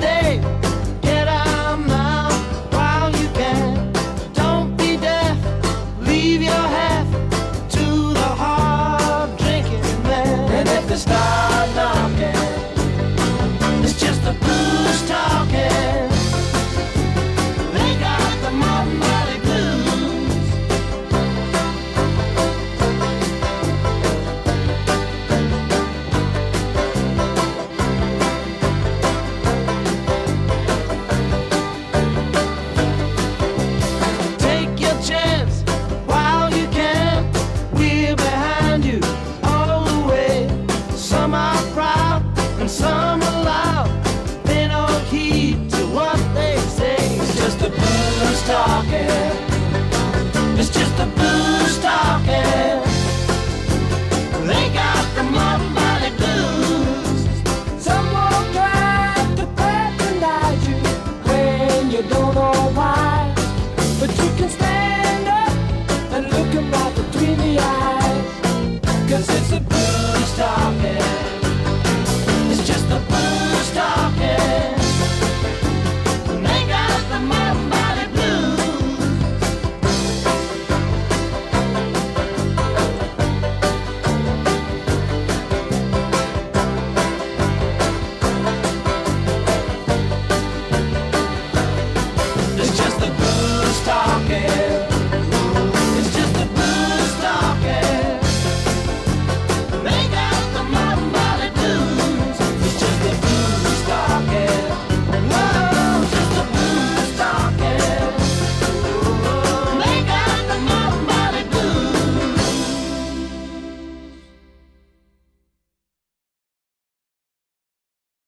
day. talking.